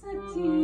Sachi.